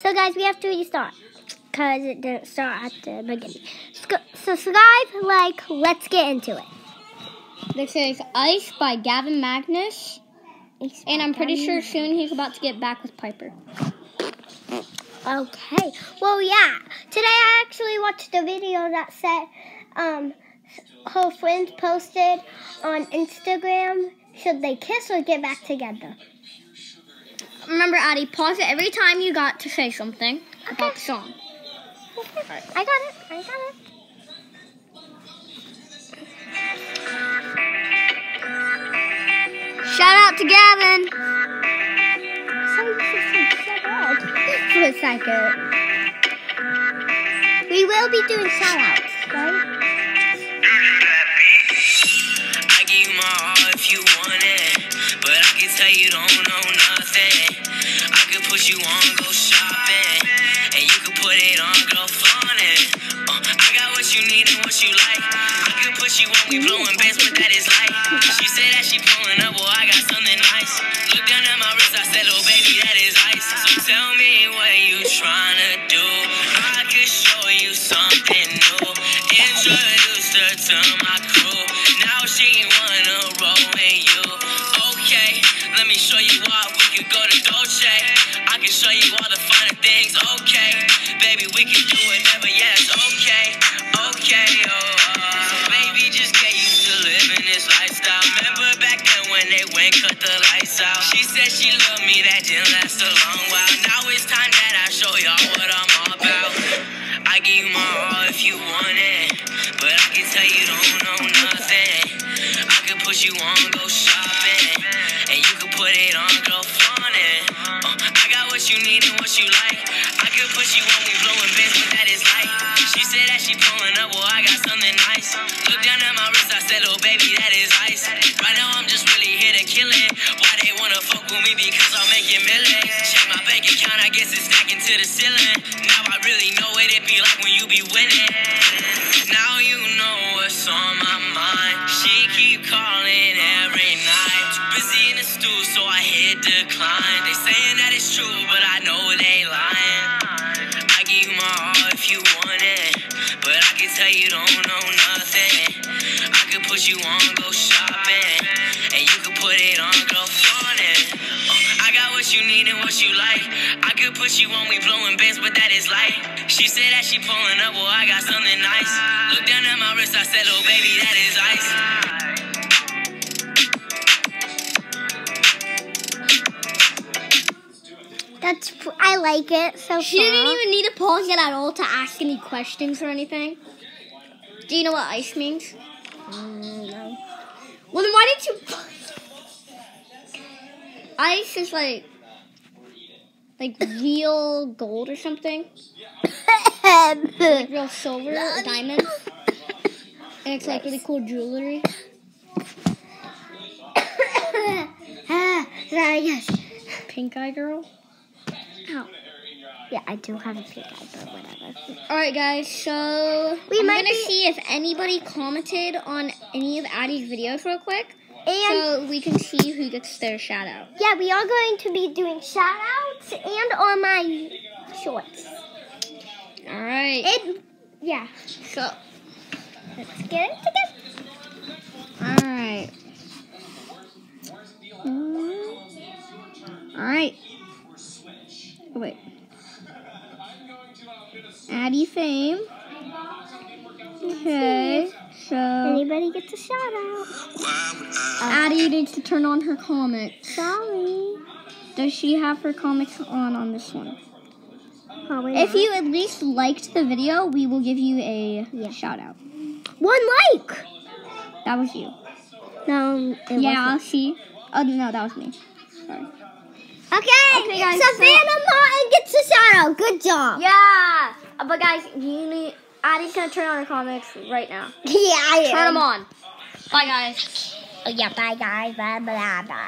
So, guys, we have to restart because it didn't start at the beginning. Sc- subscribe, like, let's get into it. This is Ice by Gavin Magnus. And I'm pretty sure soon he's about to get back with Piper. Okay. Well, yeah. Today I actually watched a video that said um, her friends posted on Instagram should they kiss or get back together. Remember, Addy, pause it every time you got to say something about the song. I got it. I got it. Shout out to Gavin. So you should say shut up for a second. We will be doing shout outs, right? I give you my all if you want it, but I can tell you don't know nothing. You on, go shopping, and you can put it on, go flaunt. Uh, I got what you need and what you like. I can push you on, we blowing bands, but that is light. She said that she pulling up, well I got something nice. Things. Okay, baby, we can do it whatever. Yes, okay, okay. Oh, uh, baby, just get used to living this lifestyle. Remember back then when they went cut the lights out? She said she loved me. That didn't last a long while. Now it's time that I show y'all what I'm all about. I give you my all if you want it, but I can tell you don't know nothing. I can push you on, go shopping, and you can put it on, go got what you need and what you like. I can push you on, we blowing bands, but that is light. She said that she pulling up, well I got something nice. Look down at my wrist, I said, oh baby, that is ice. Right now I'm just really here to kill it. Why they wanna fuck with me? Because I'm making millions. Check my bank account, I guess it's stacking to the ceiling. Now I really know what it be like when you be winning. They lying. I give you my all if you want it, but I can tell you don't know nothing. I can put you on, go shopping, and you can put it on, go flaunt it. Uh, I got what you need and what you like. I could put you on, we blowing bands, but that is light. She said that she pulling up, well I got something nice. Look down at my wrist, I said, oh baby, that is ice. That's I like it so She far. didn't even need to pause it at all to ask any questions or anything. Do you know what ice means? Mm, no. Well, then why didn't you? Ice is like, like real gold or something, like real silver or diamond, and it's like really cool jewelry. ah, yes. Pink eye girl. Ow. Yeah, I do have a pink eye, but whatever. All right, guys. So We I'm might gonna be- see if anybody commented on any of Addy's videos real quick, And so we can see who gets their shout out. yeah, we are going to be doing shout outs and on my shorts. All right. It, yeah. So, Let's get it together. all right. Mm-hmm. All right. Oh, wait. Addy Fame. Okay. So Anybody gets a shout out? Addy needs to turn on her comics. Sorry. Does she have her comics on on this one? Probably If not. you at least liked the video, we will give you a Yeah. shout out. One like. That was you. No, it yeah, wasn't. see? Oh, no, that was me. Sorry. Okay, Okay, guys, Savannah Martin gets a shout out. Good job. Yeah! But guys, you need. Addy's gonna turn on her comics right now. Yeah, I Turn am. them on. Bye, guys. Oh, yeah, bye guys. Bye, bye, bye.